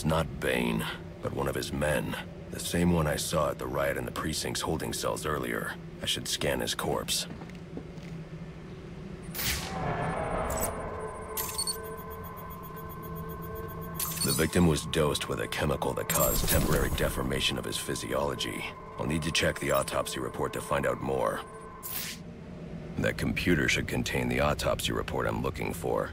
It's not Bane, but one of his men. The same one I saw at the riot in the precinct's holding cells earlier. I should scan his corpse. The victim was dosed with a chemical that caused temporary deformation of his physiology. I'll need to check the autopsy report to find out more. That computer should contain the autopsy report I'm looking for.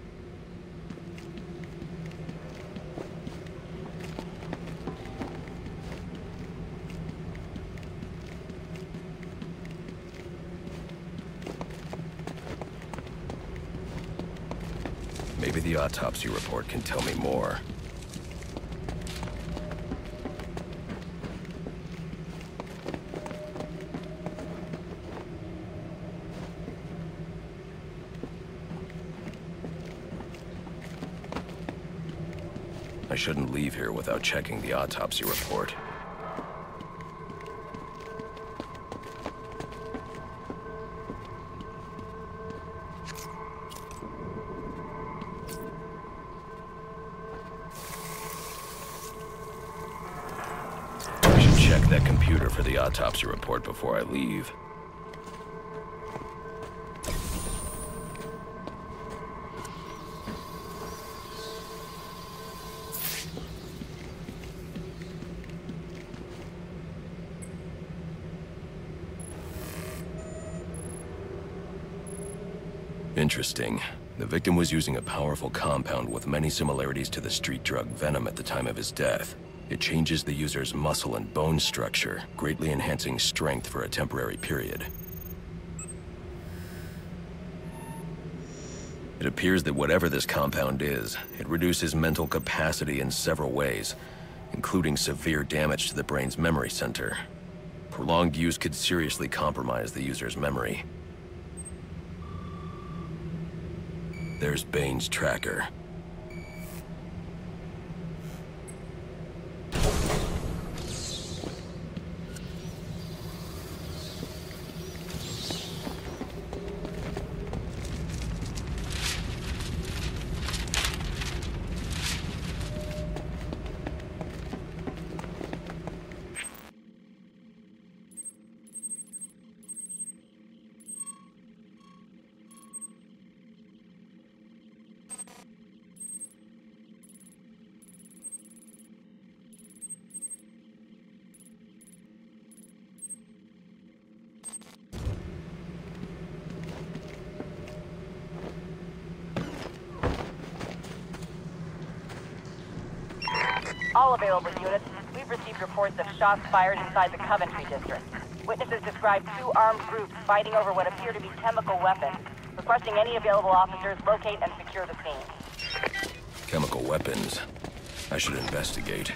Maybe the autopsy report can tell me more. I shouldn't leave here without checking the autopsy report. I should check that computer for the autopsy report before I leave. Interesting. The victim was using a powerful compound with many similarities to the street drug Venom at the time of his death. It changes the user's muscle and bone structure, greatly enhancing strength for a temporary period. It appears that whatever this compound is, it reduces mental capacity in several ways, including severe damage to the brain's memory center. Prolonged use could seriously compromise the user's memory. There's Bane's tracker. All available units, we've received reports of shots fired inside the Coventry district. Witnesses describe two armed groups fighting over what appear to be chemical weapons. Requesting any available officers locate and secure the scene. Chemical weapons. I should investigate.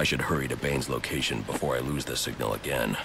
I should hurry to Bane's location before I lose the signal again.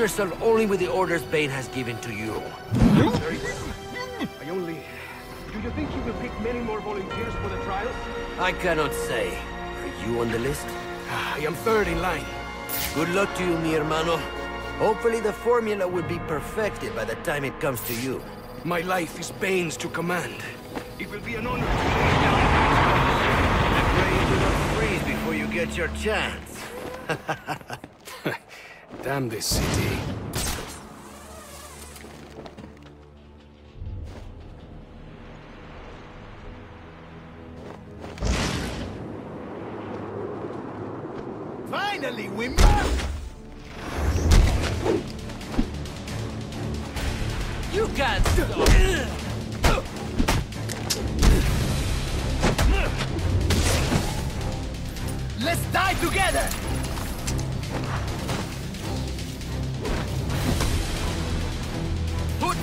Yourself only with the orders Bane has given to you. Very well. I only... Do you think he will pick many more volunteers for the trials? I cannot say. Are you on the list? Ah, I am third in line. Good luck to you, mi hermano. Hopefully the formula will be perfected by the time it comes to you. My life is Bane's to command. It will be an honor to lay down I pray you do not freeze before you get your chance. Damn this city.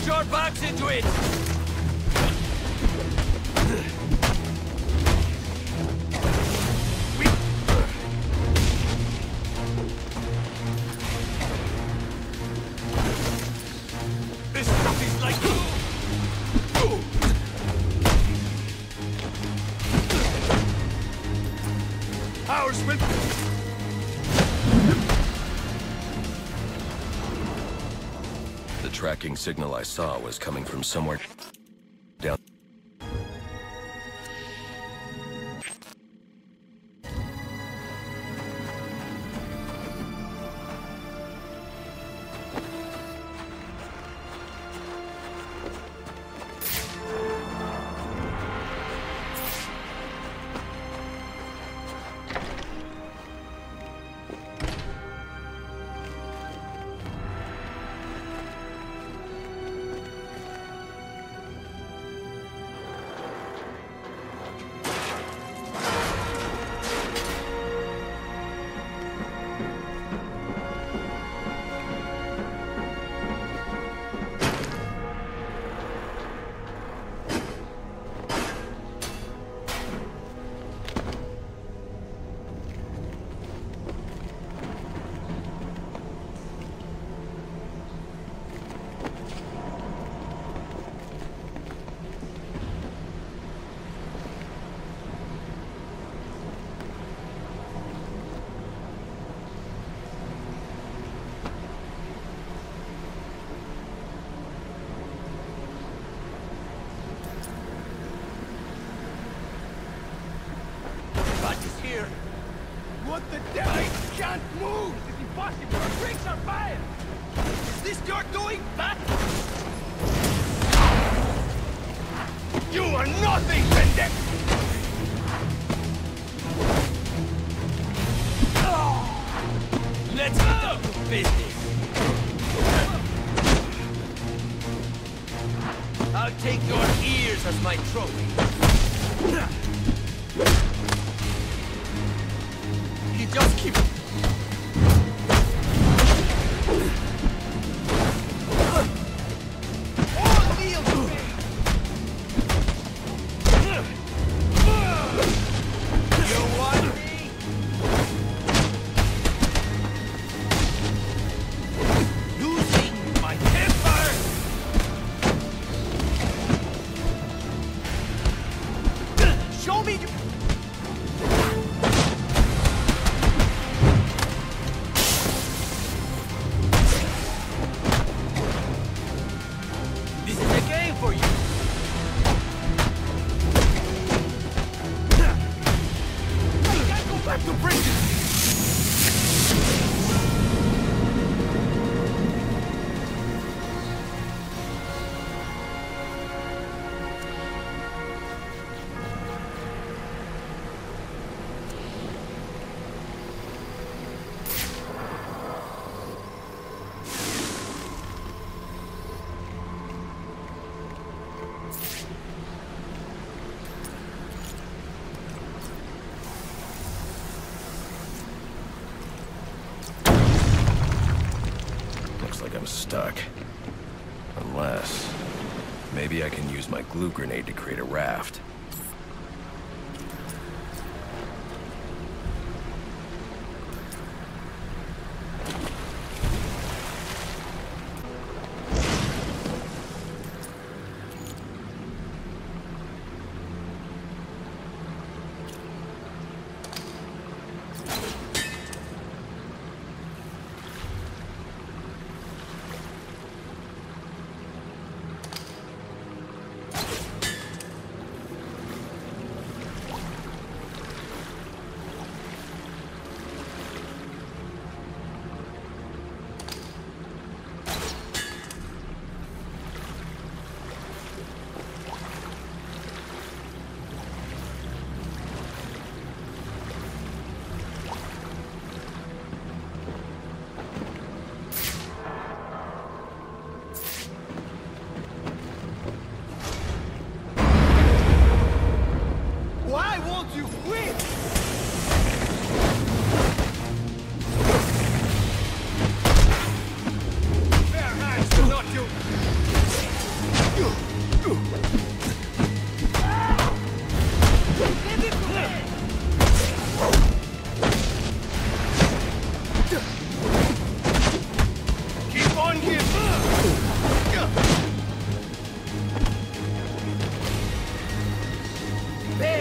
Your backs into it! Tracking signal I saw was coming from somewhere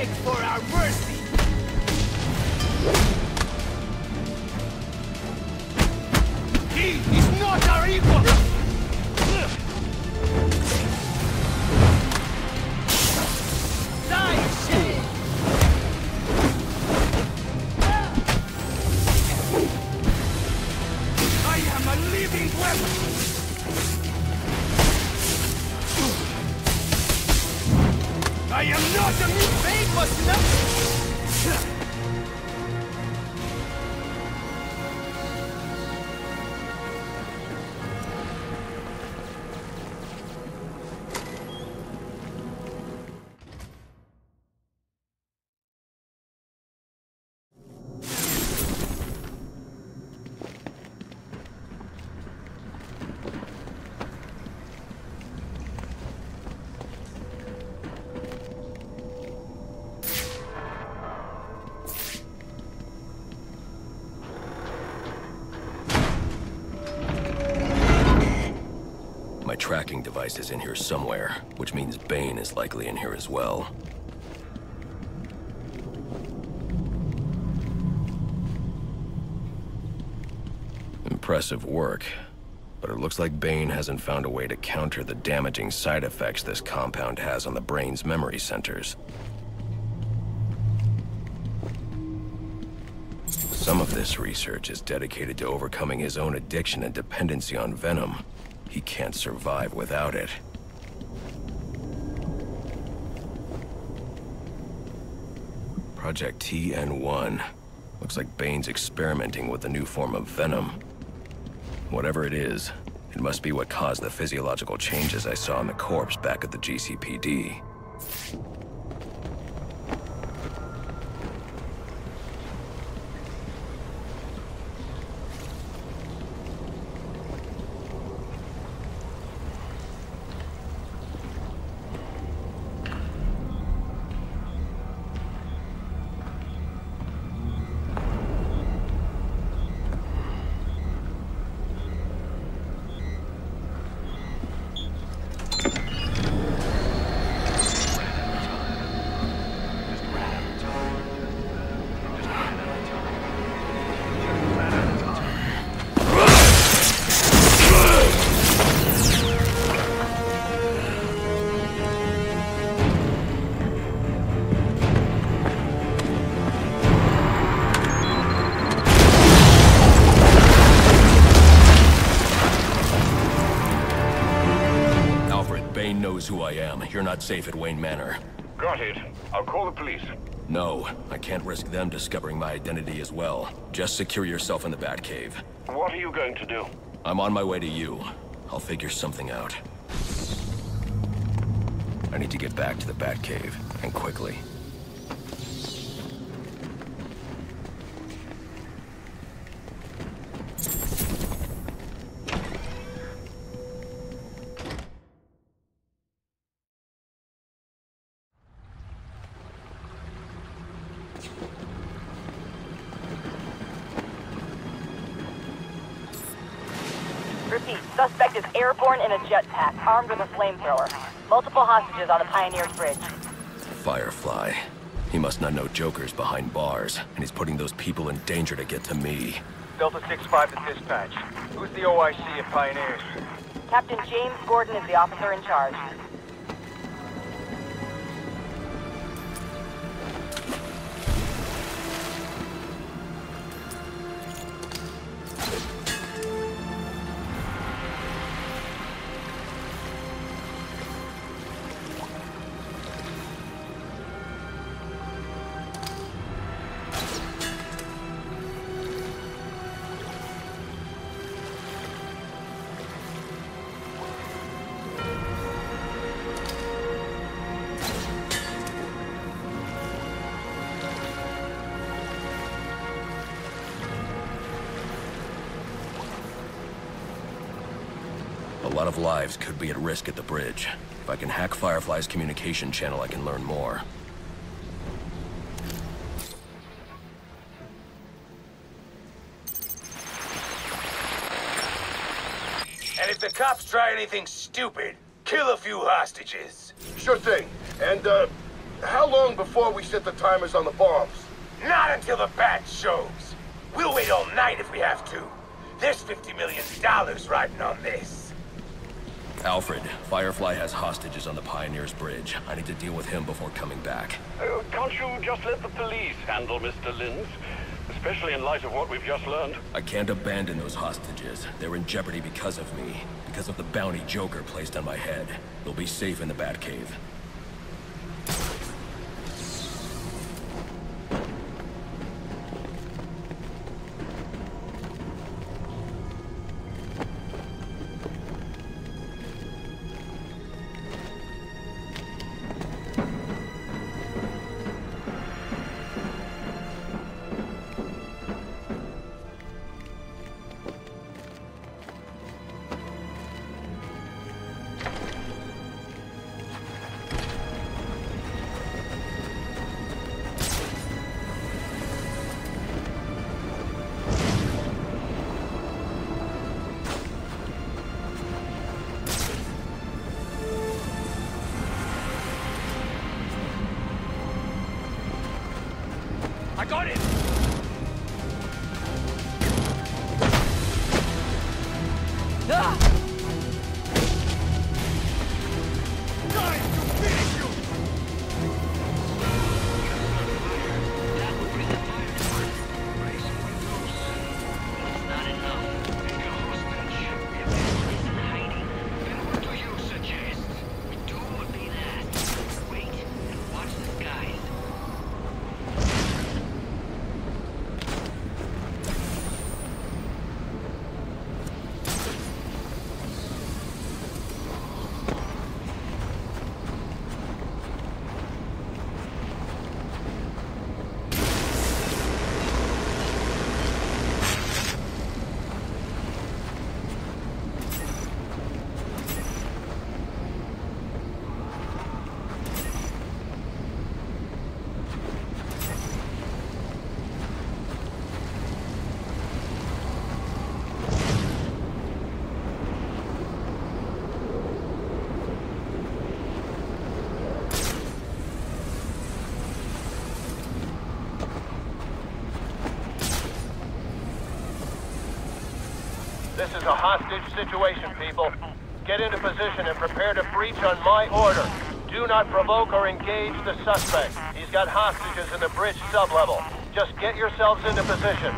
Beg for our mercy. Tracking device is in here somewhere, which means Bane is likely in here as well. Impressive work, but it looks like Bane hasn't found a way to counter the damaging side effects this compound has on the brain's memory centers. Some of this research is dedicated to overcoming his own addiction and dependency on venom. He can't survive without it. Project TN1. Looks like Bane's experimenting with a new form of venom. Whatever it is, it must be what caused the physiological changes I saw in the corpse back at the GCPD. You're not safe at Wayne Manor. Got it. I'll call the police. No, I can't risk them discovering my identity as well. Just secure yourself in the Batcave. What are you going to do? I'm on my way to you. I'll figure something out. I need to get back to the Batcave, and quickly. Repeat, suspect is airborne in a jetpack, armed with a flamethrower. Multiple hostages on the Pioneers Bridge. Firefly. He must not know Joker's behind bars, and he's putting those people in danger to get to me. Delta 6-5 to dispatch. Who's the OIC at Pioneers? Captain James Gordon is the officer in charge. Lives could be at risk at the bridge. If I can hack Firefly's communication channel, I can learn more. And if the cops try anything stupid, kill a few hostages. Sure thing. And, uh, how long before we set the timers on the bombs? Not until the bat shows. We'll wait all night if we have to. There's $50 million riding on this. Alfred, Firefly has hostages on the Pioneers Bridge. I need to deal with him before coming back. Uh, can't you just let the police handle Mr. Lynns? Especially in light of what we've just learned. I can't abandon those hostages. They're in jeopardy because of me. Because of the bounty Joker placed on my head. They'll be safe in the Batcave. Is a hostage situation, people. Get into position and prepare to breach on my order. Do not provoke or engage the suspect. He's got hostages in the bridge sublevel. Just get yourselves into position.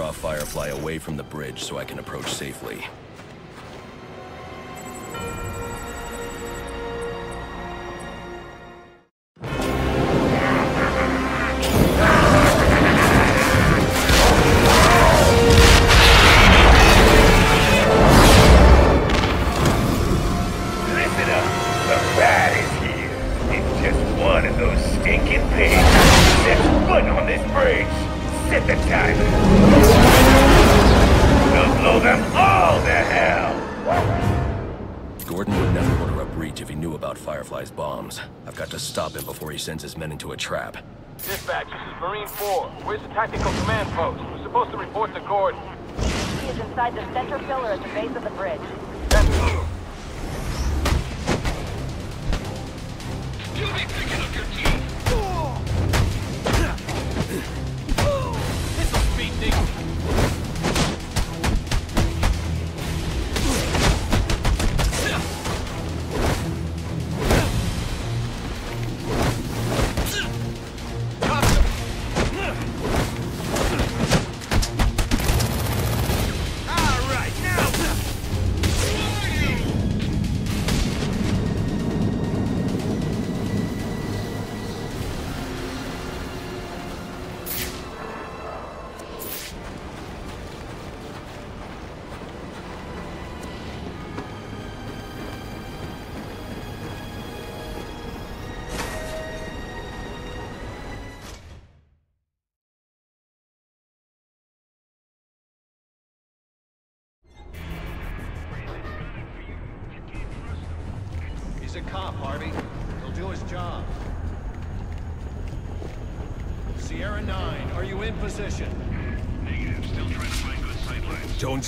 Draw Firefly away from the bridge so I can approach safely. Men into a trap.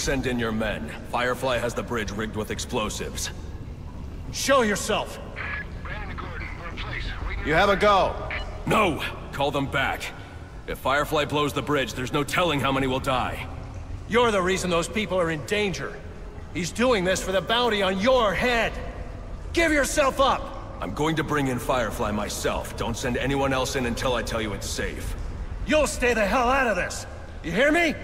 Send in your men. Firefly has the bridge rigged with explosives. Show yourself! Branden Gordon, we're in place. Waiting You have a go. No! Call them back. If Firefly blows the bridge, there's no telling how many will die. You're the reason those people are in danger. He's doing this for the bounty on your head. Give yourself up! I'm going to bring in Firefly myself. Don't send anyone else in until I tell you it's safe. You'll stay the hell out of this! You hear me?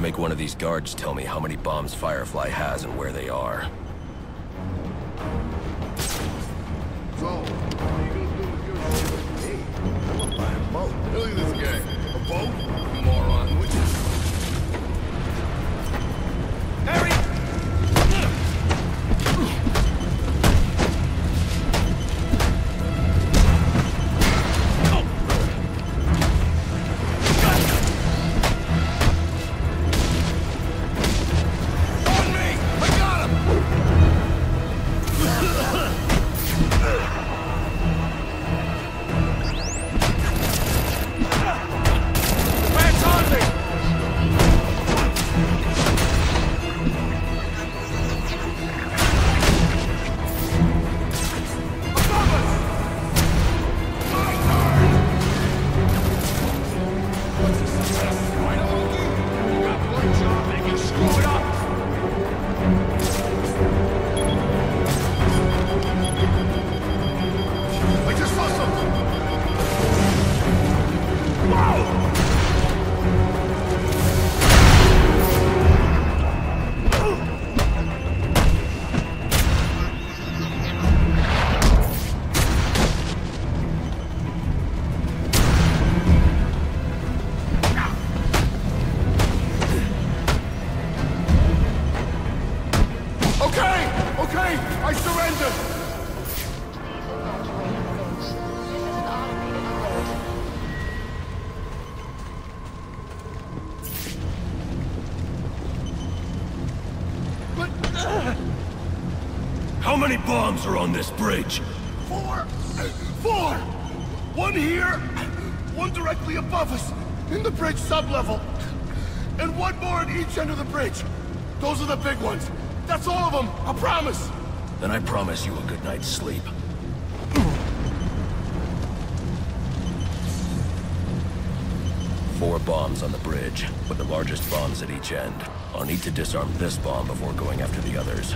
Make one of these guards tell me how many bombs Firefly has and where they are. Me? I'm boat. This guy. Bombs are on this bridge? Four! Four! One here, one directly above us, in the bridge sublevel, and one more at each end of the bridge. Those are the big ones. That's all of them, I promise. Then I promise you a good night's sleep. Four bombs on the bridge, with the largest bombs at each end. I'll need to disarm this bomb before going after the others.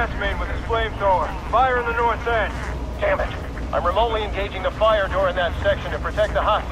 Gas main with his flamethrower. Fire in the north end. Damn it. I'm remotely engaging the fire door in that section to protect the hostages.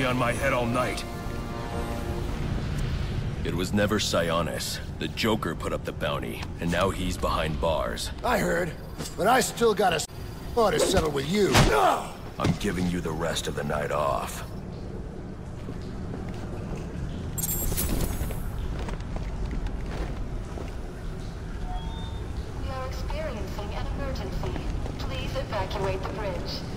After the bounty on my head all night. It was never Sionis. The Joker put up the bounty, and now he's behind bars. I heard, but I still got a ought to settle with you. No! I'm giving you the rest of the night off. We are experiencing an emergency. Please evacuate the bridge.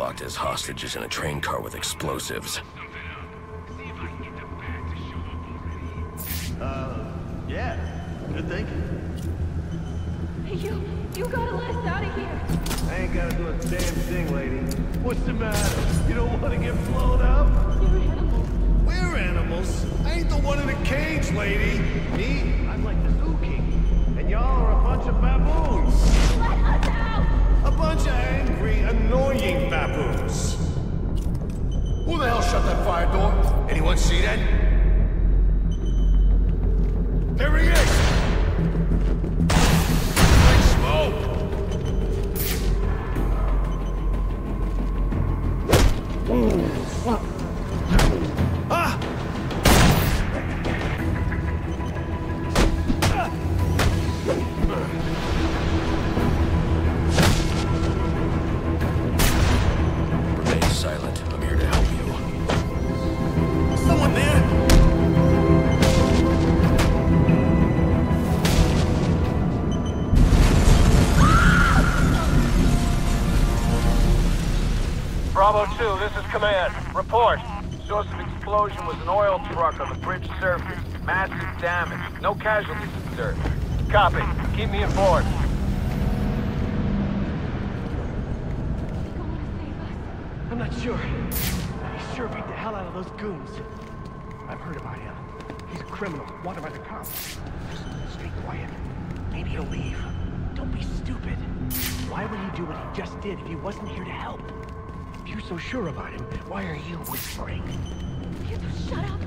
Locked his hostages in a train car with explosives. Just stay quiet. Maybe he'll leave. Don't be stupid. Why would he do what he just did if he wasn't here to help? If you're so sure about him, why are you whispering? You Shut up.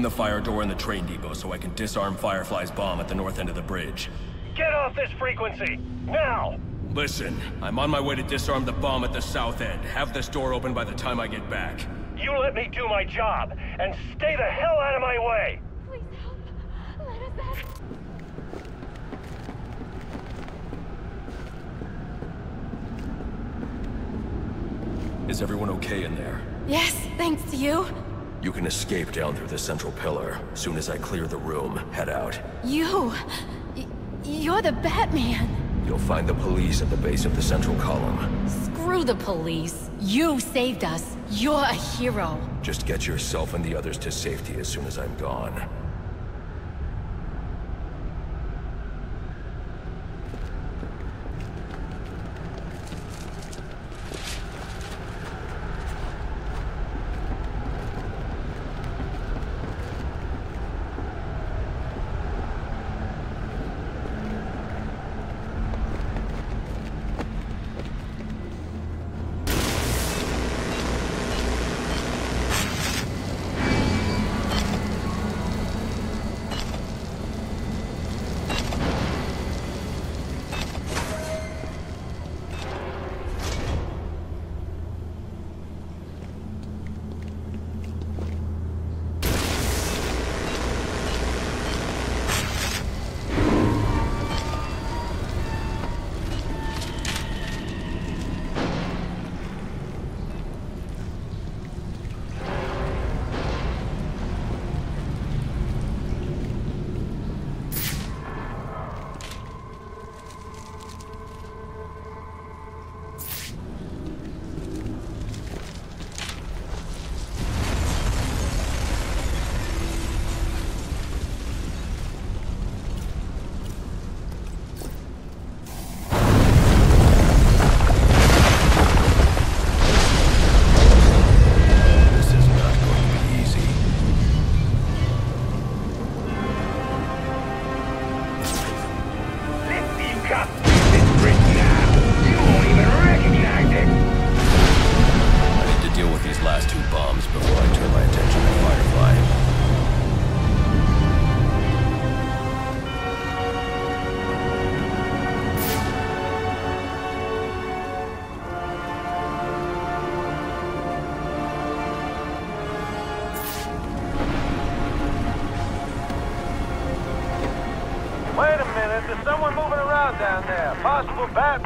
Open the fire door in the train depot so I can disarm Firefly's bomb at the north end of the bridge. Get off this frequency! Now! Listen, I'm on my way to disarm the bomb at the south end. Have this door open by the time I get back. You let me do my job, and stay the hell out of my way! Please help. Let us out. Is everyone okay in there? Yes, thanks to you. You can escape down through the central pillar. Soon as I clear the room, head out. You. You're the Batman. You'll find the police at the base of the central column. Screw the police. You saved us. You're a hero. Just get yourself and the others to safety as soon as I'm gone.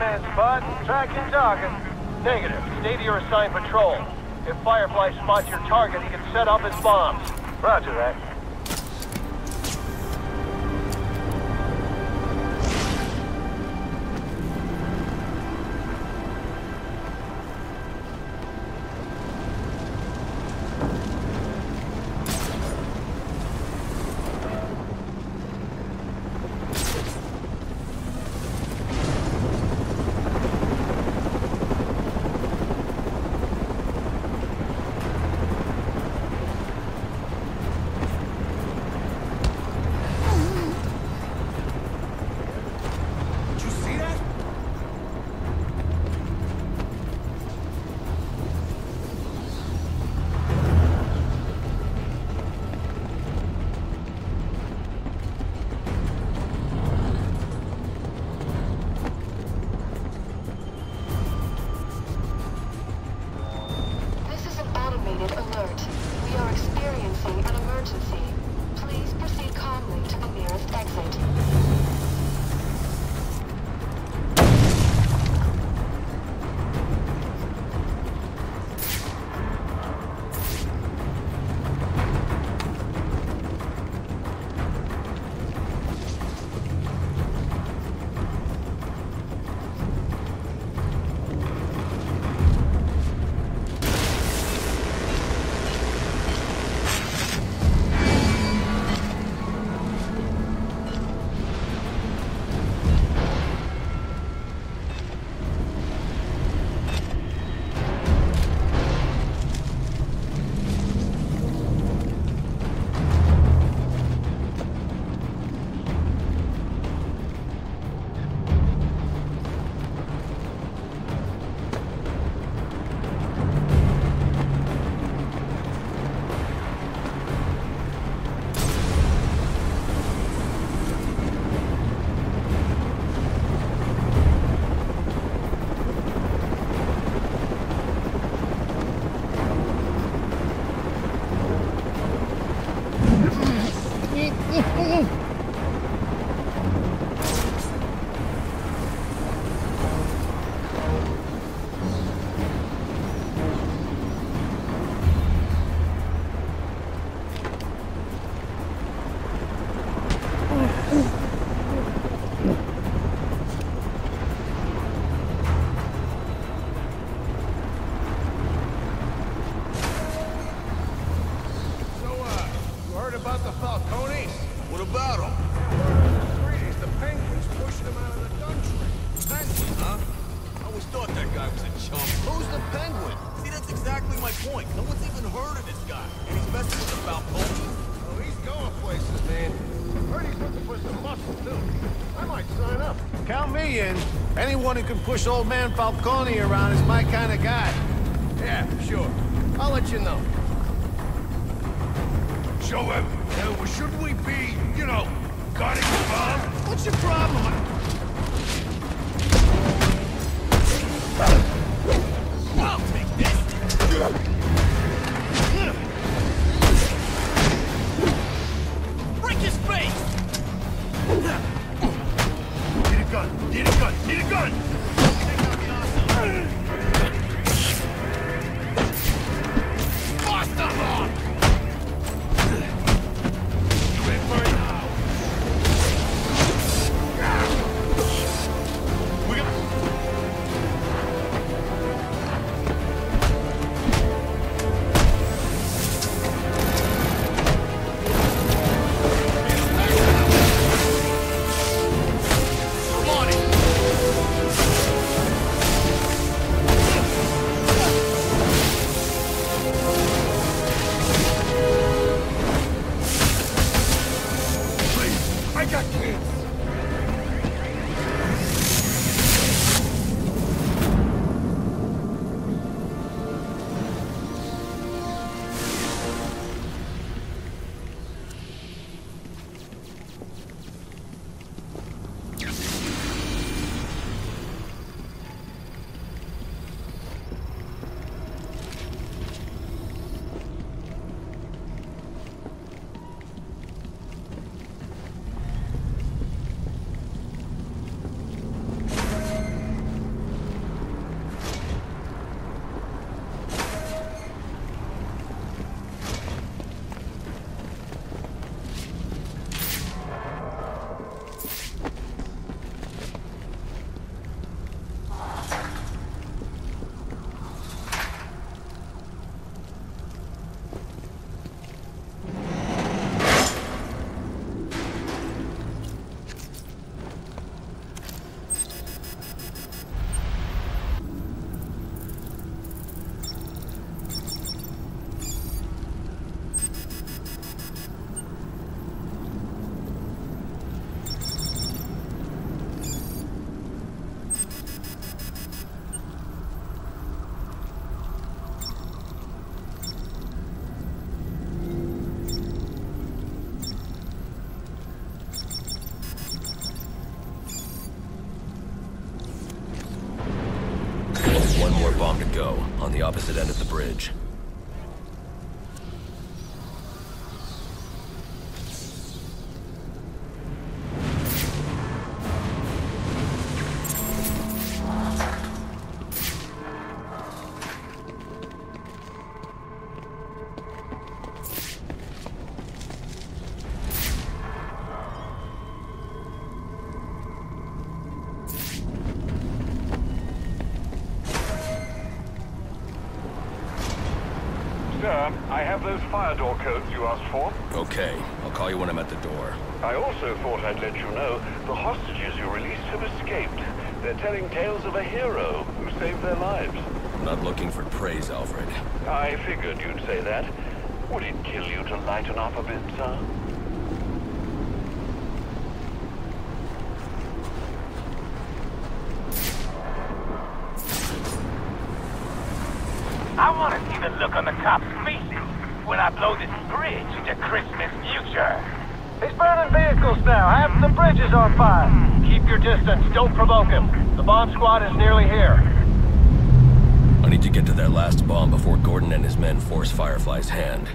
Batman spot, target. Negative. Stay to your assigned patrol. If Firefly spots your target, he can set off his bombs. Roger that can push old man Falcone around is my kind of guy. Yeah, sure. I'll let you know. The opposite end of the bridge. Sir, I have those fire door codes you asked for. Okay, I'll call you when I'm at the door. I also thought I'd let you know the hostages you released have escaped. They're telling tales of a hero who saved their lives. I'm not looking for praise, Alfred. I figured you'd say that. Would it kill you to lighten up a bit, sir? I want to see the look on the cops' faces when I blow this bridge into Christmas future. He's burning vehicles now. Half the bridge is on fire. Keep your distance. Don't provoke him. The bomb squad is nearly here. I need to get to that last bomb before Gordon and his men force Firefly's hand.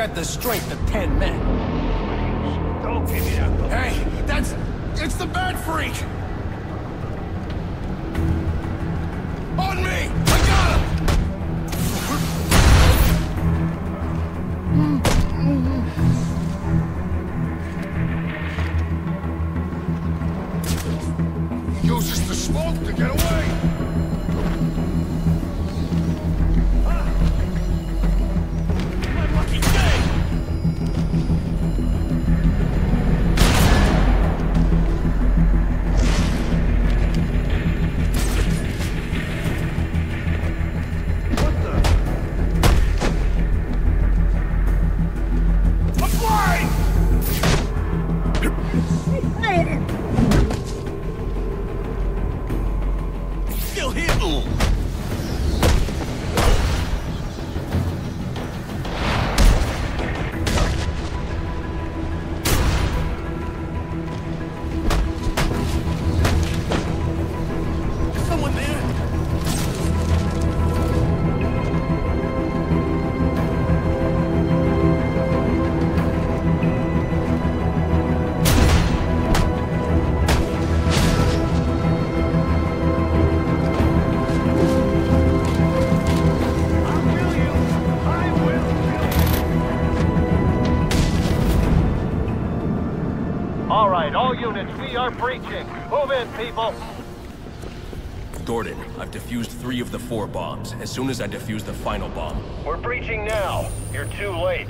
At the street. people. Gordon, I've defused three of the four bombs. As soon as I defuse the final bomb... We're breaching now. You're too late.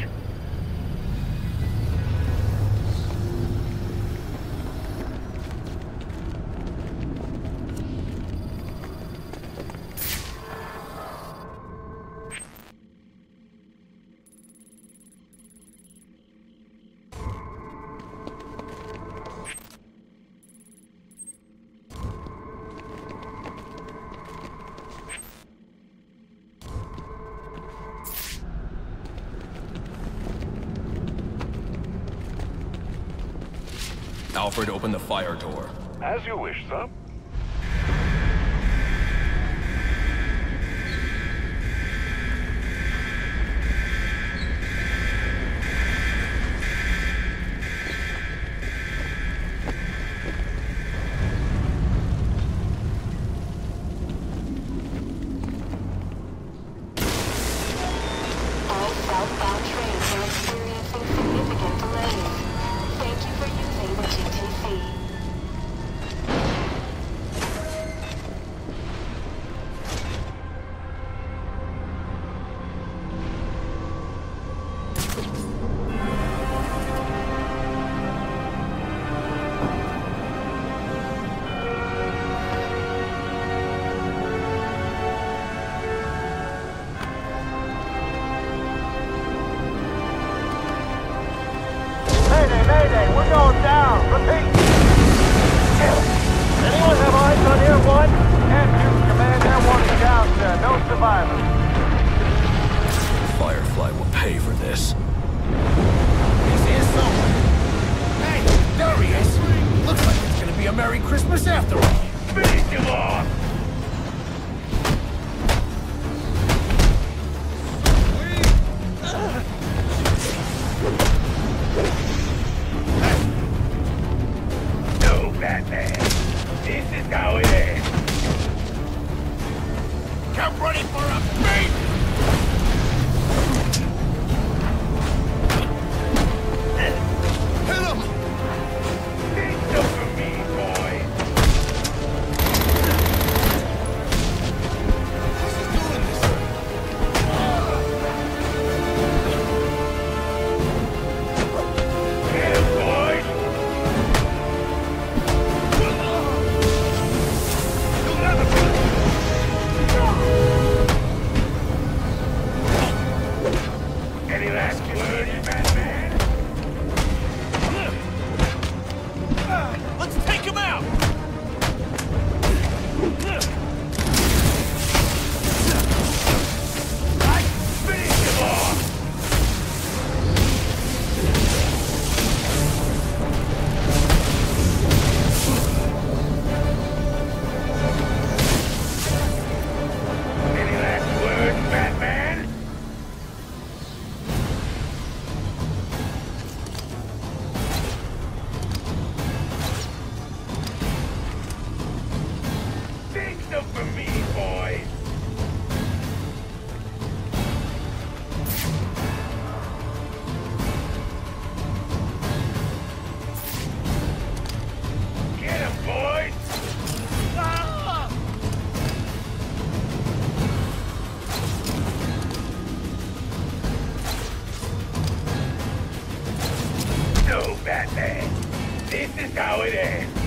This is how it ends.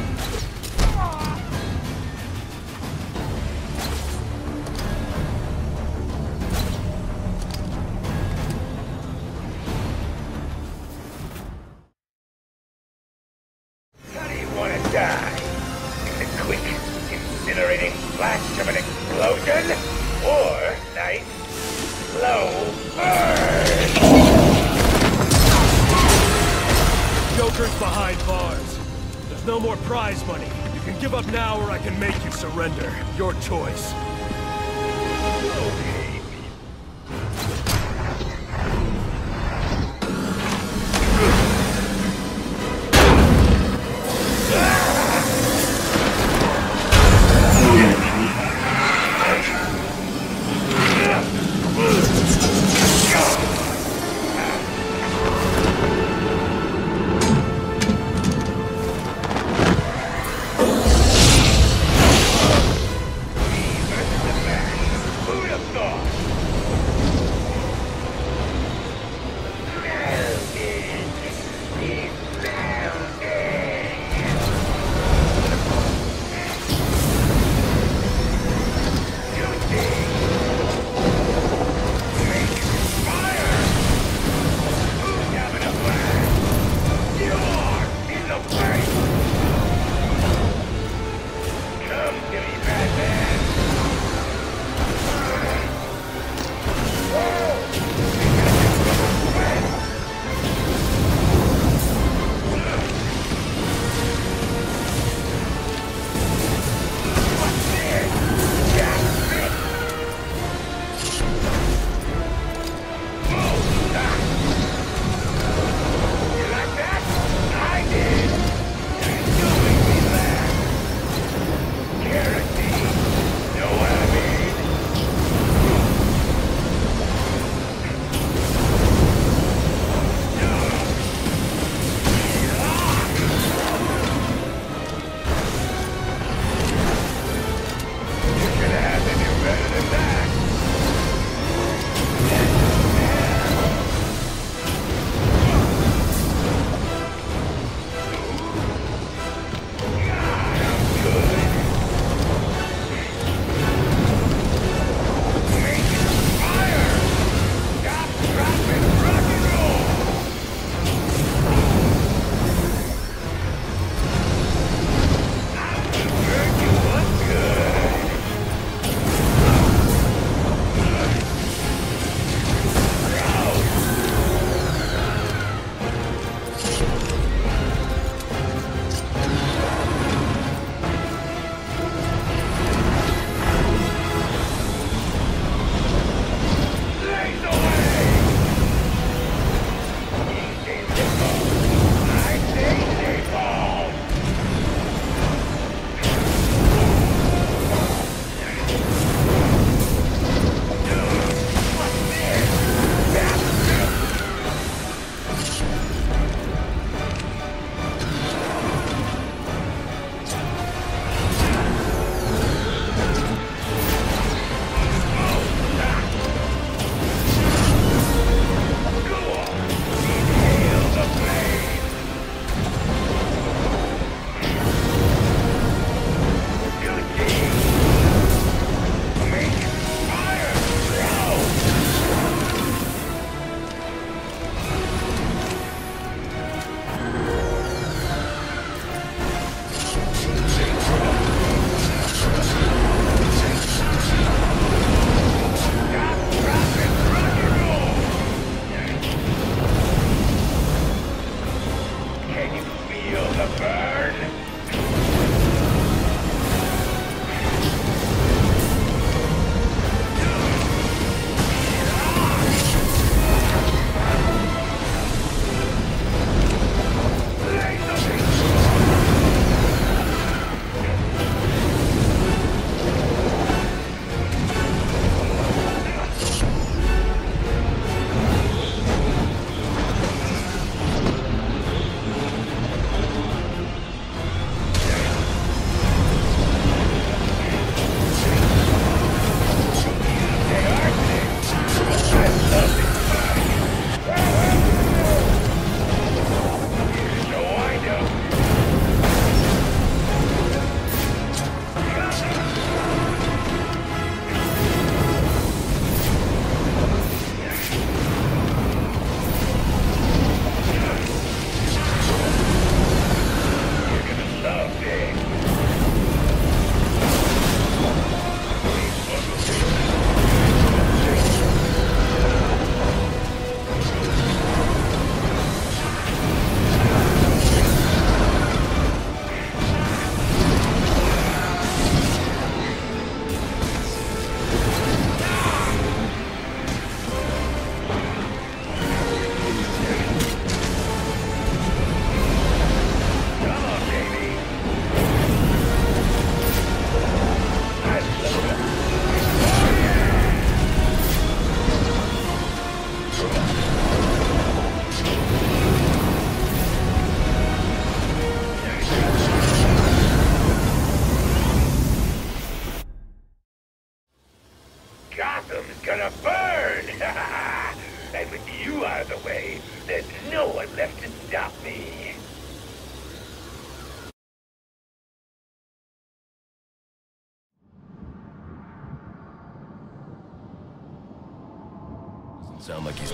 Sound like he's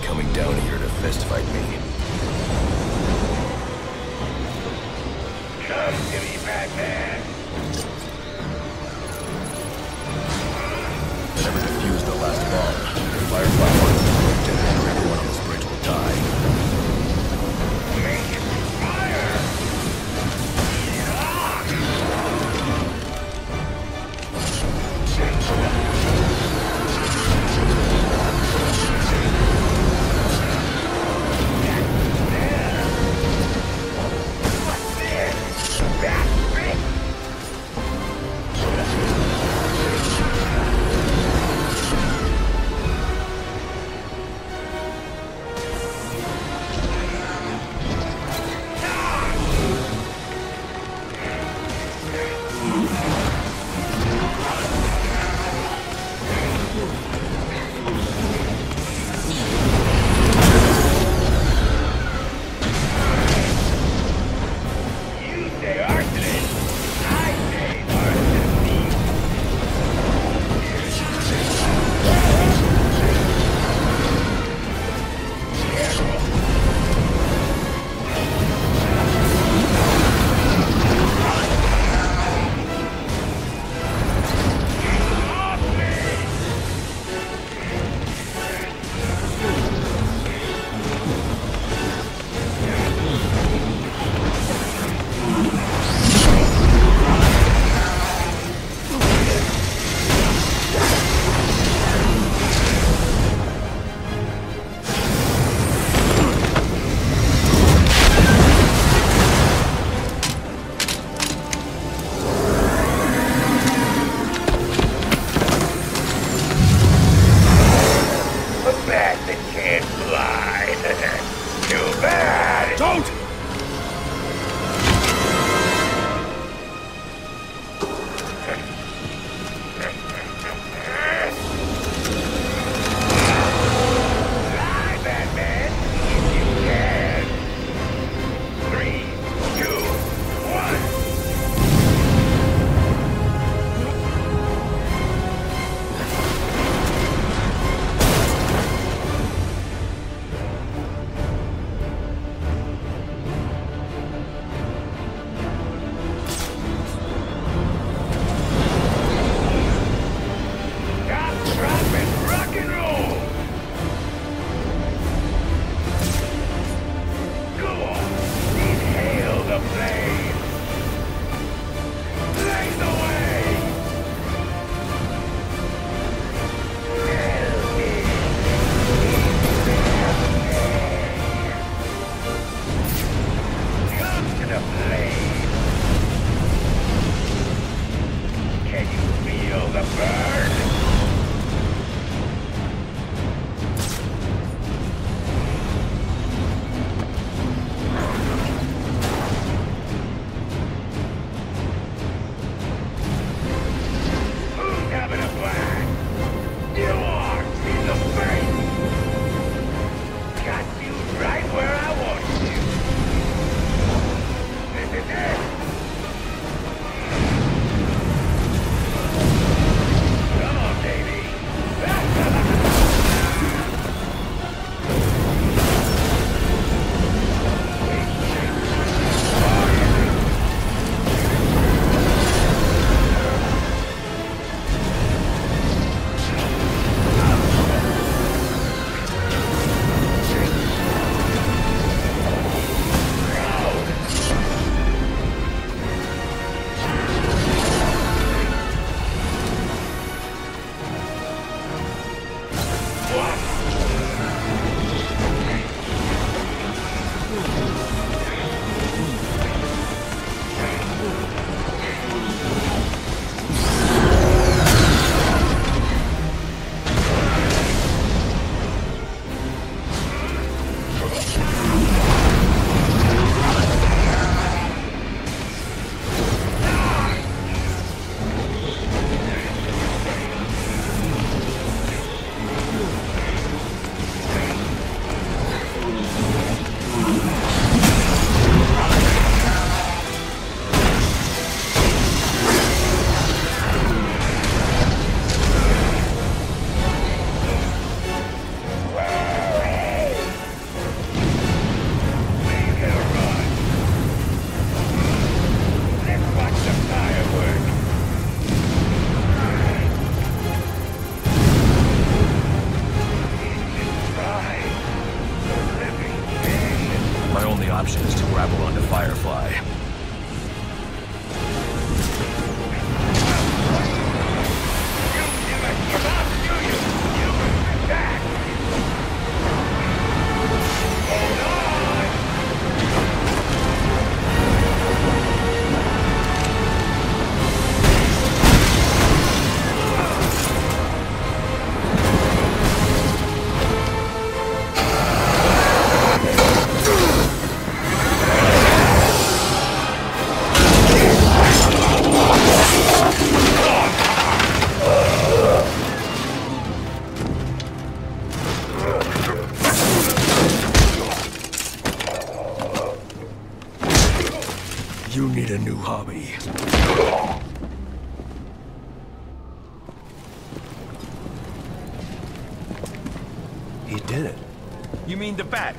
mean the bat?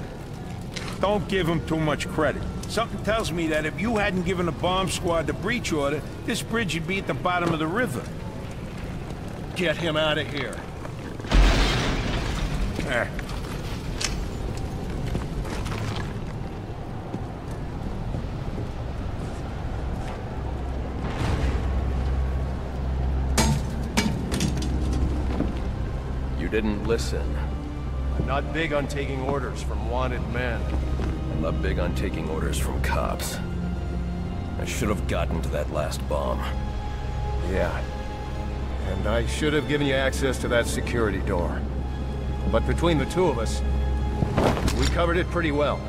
Don't give him too much credit. Something tells me that if you hadn't given the bomb squad the breach order, this bridge would be at the bottom of the river. Get him out of here. You didn't listen. Not big on taking orders from wanted men. I'm not big on taking orders from cops. I should have gotten to that last bomb. Yeah. And I should have given you access to that security door. But between the two of us, we covered it pretty well.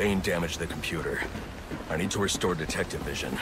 Bane damaged the computer. I need to restore detective vision.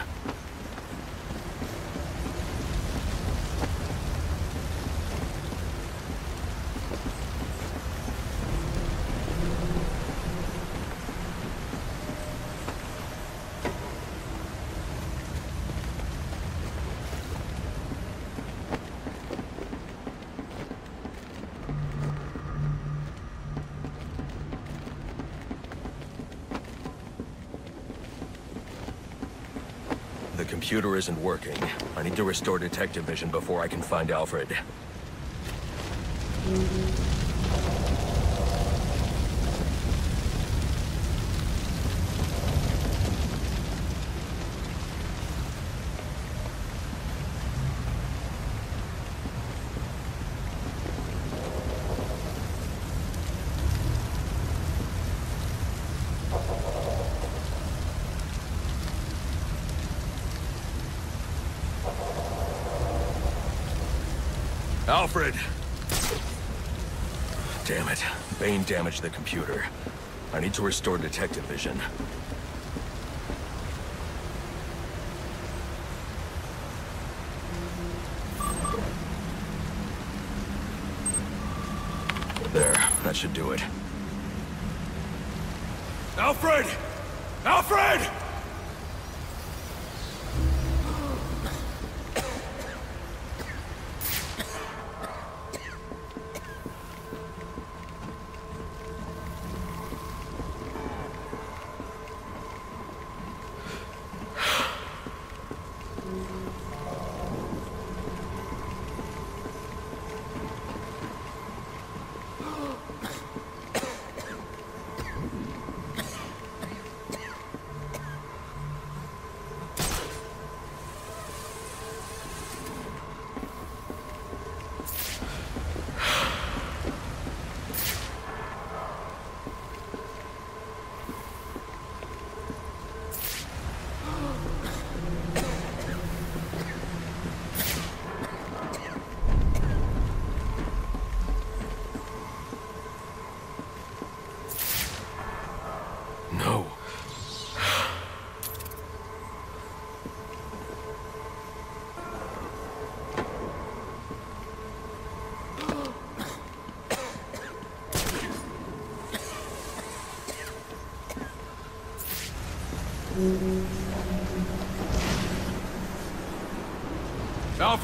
The computer isn't working. I need to restore detective vision before I can find Alfred. Alfred! Damn it. Bane damaged the computer. I need to restore detective vision. There, that should do it. Alfred!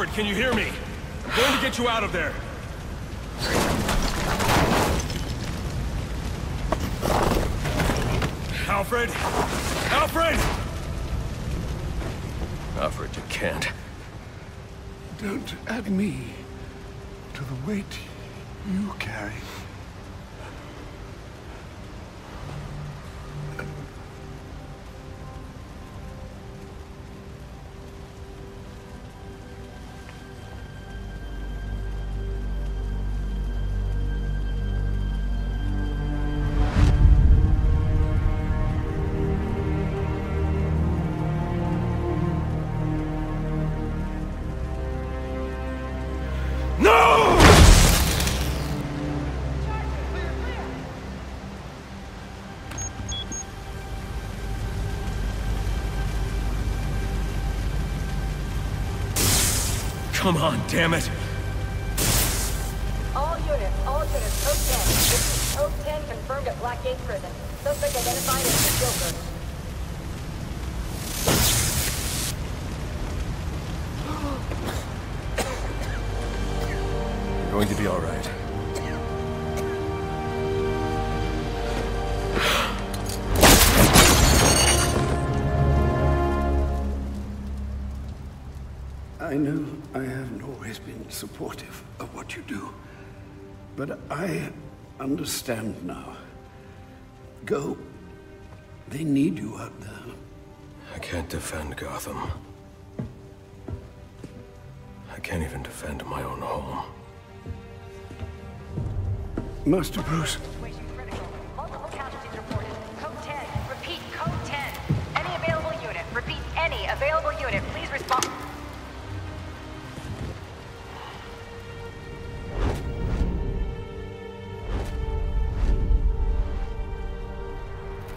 Alfred, can you hear me? I'm going to get you out of there. Alfred! Alfred! Alfred, you can't. Don't add me Come on, damn it! All units, all units, Code 10. This is Code 10 confirmed at Blackgate Prison. Suspect identified as the Joker. Supportive of what you do, but I understand now. Go. They need you out there. I can't defend Gotham. I can't even defend my own home. Master Bruce, Multiple casualties reported. Code 10. Repeat, Code 10. Any available unit. Repeat, any available unit.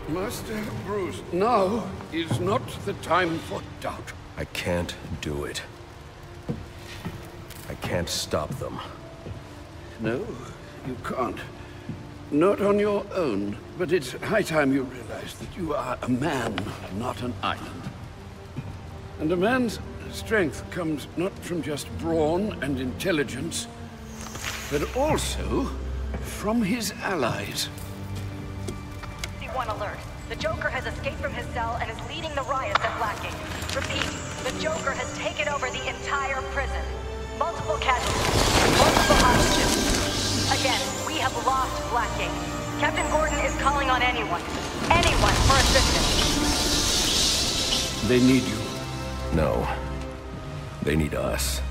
Master Bruce, now is not the time for doubt. I can't do it. I can't stop them. No, you can't. Not on your own, but it's high time you realize that you are a man, not an island. And a man's strength comes not from just brawn and intelligence, but also from his allies. One alert. The Joker has escaped from his cell and is leading the riots at Blackgate. Repeat, the Joker has taken over the entire prison. Multiple casualties. Multiple hostages. Again, we have lost Blackgate. Captain Gordon is calling on anyone. Anyone for assistance. They need you. No. They need us.